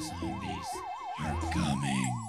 zombies are coming.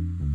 Mm-hmm.